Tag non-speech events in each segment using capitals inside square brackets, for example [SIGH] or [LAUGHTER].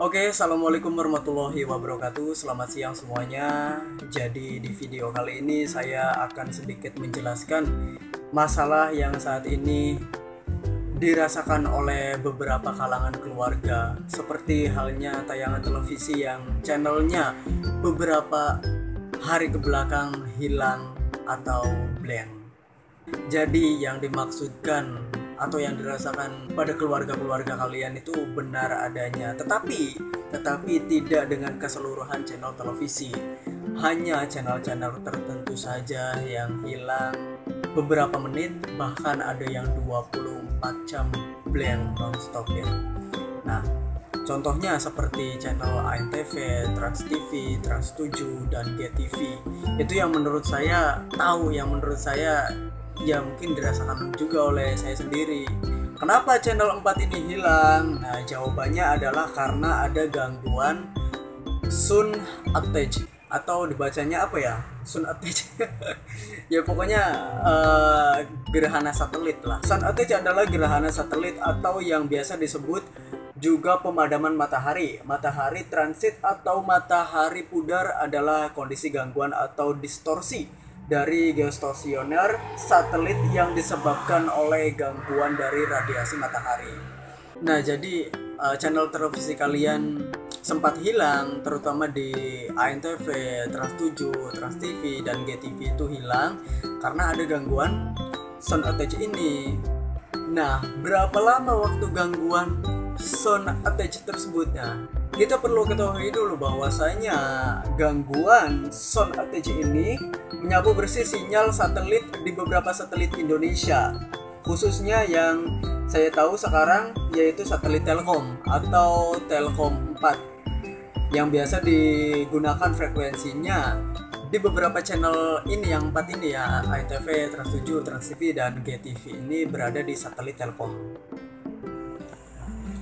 Oke, assalamualaikum warahmatullahi wabarakatuh. Selamat siang semuanya. Jadi, di video kali ini saya akan sedikit menjelaskan masalah yang saat ini dirasakan oleh beberapa kalangan keluarga, seperti halnya tayangan televisi yang channelnya beberapa hari ke belakang hilang atau blank. Jadi, yang dimaksudkan atau yang dirasakan pada keluarga-keluarga kalian itu benar adanya. Tetapi tetapi tidak dengan keseluruhan channel televisi. Hanya channel-channel tertentu saja yang hilang beberapa menit bahkan ada yang 24 jam blank nonstop ya. Nah Contohnya seperti channel ANTV, Trans TV, Trans 7, dan GTV. Itu yang menurut saya tahu, yang menurut saya ya mungkin dirasakan juga oleh saya sendiri. Kenapa channel 4 ini hilang? Nah, jawabannya adalah karena ada gangguan sun attach atau dibacanya apa ya? Sun attach. [LAUGHS] ya pokoknya uh, gerhana satelit lah. Sun attach adalah gerhana satelit atau yang biasa disebut juga pemadaman matahari. Matahari transit atau matahari pudar adalah kondisi gangguan atau distorsi dari geostasioner satelit yang disebabkan oleh gangguan dari radiasi matahari. Nah, jadi uh, channel televisi kalian sempat hilang terutama di ANTV, Trans 7, Trans TV dan GTV itu hilang karena ada gangguan sound attach ini. Nah, berapa lama waktu gangguan sound attach tersebutnya? kita perlu ketahui dulu bahwasanya gangguan sound attach ini menyapu bersih sinyal satelit di beberapa satelit Indonesia khususnya yang saya tahu sekarang yaitu satelit Telkom atau Telkom 4 yang biasa digunakan frekuensinya di beberapa channel ini yang empat ini ya ITV, Trans 7, Trans TV dan GTV ini berada di satelit Telkom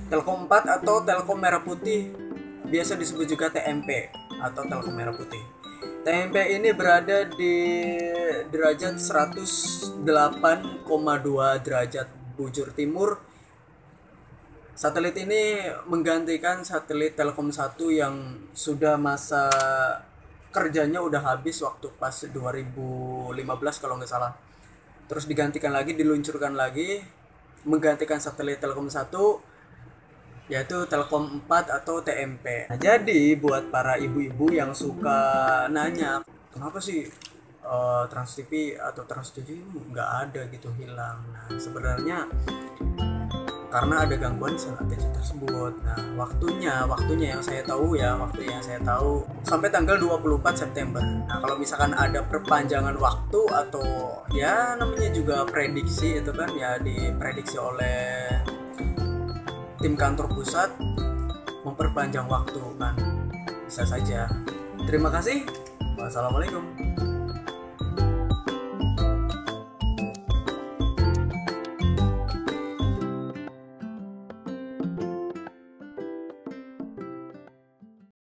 Telkom 4 atau Telkom Merah Putih biasa disebut juga TMP atau Telkom Merah Putih. TMP ini berada di derajat 108,2 derajat bujur timur. Satelit ini menggantikan satelit Telkom 1 yang sudah masa kerjanya udah habis waktu pas 2015 kalau nggak salah. Terus digantikan lagi, diluncurkan lagi, menggantikan satelit Telkom 1 yaitu Telkom 4 atau TMP. Nah, jadi buat para ibu-ibu yang suka nanya, kenapa sih uh, Trans TV atau Trans 7 ini nggak ada gitu hilang. Nah, sebenarnya karena ada gangguan sengaja tersebut. Nah, waktunya, waktunya yang saya tahu ya, waktu yang saya tahu sampai tanggal 24 September. Nah, kalau misalkan ada perpanjangan waktu atau ya namanya juga prediksi itu kan ya diprediksi oleh tim kantor pusat memperpanjang waktu kan bisa saja. Terima kasih. Wassalamualaikum